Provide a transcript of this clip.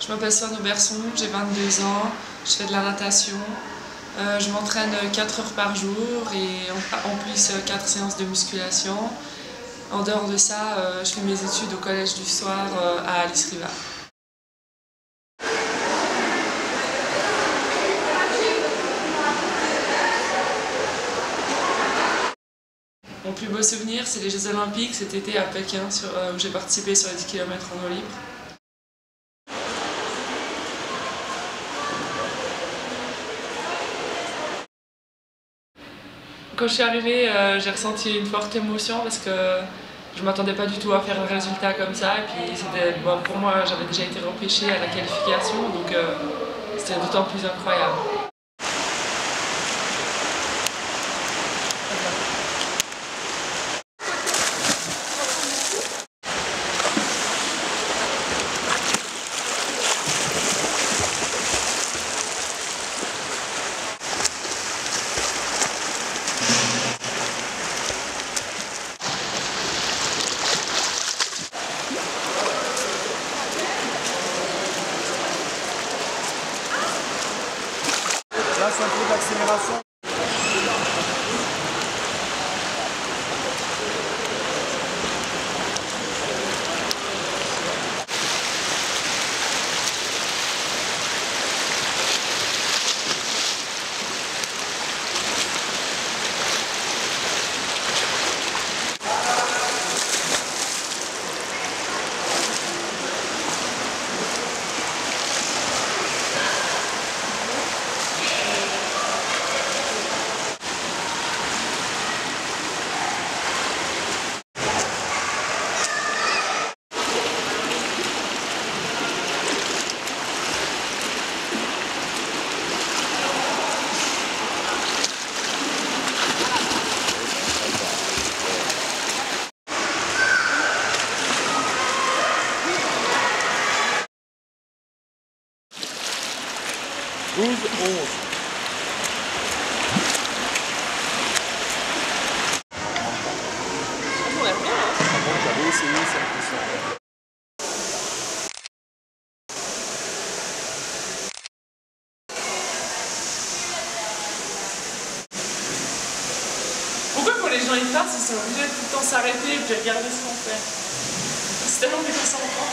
Je m'appelle Swan Auberson, j'ai 22 ans, je fais de la natation. Euh, je m'entraîne 4 heures par jour et en, plus 4 séances de musculation. En dehors de ça, euh, je fais mes études au collège du soir euh, à Alice Riva. Mon plus beau souvenir, c'est les Jeux Olympiques cet été à Pékin, où j'ai participé sur les 10 km en eau libre. Quand je suis arrivée, euh, j'ai ressenti une forte émotion parce que je ne m'attendais pas du tout à faire un résultat comme ça. Et puis pour moi, j'avais déjà été repêchée à la qualification, donc euh, c'était d'autant plus incroyable. C'est un peu d'accélération. Douze, onze. Ah bon, j'avais essayé 5%. Pourquoi quand les gens y passent, ils sont obligés de tout le temps s'arrêter et puis regarder ce qu'on fait? C'est tellement déconcentrant.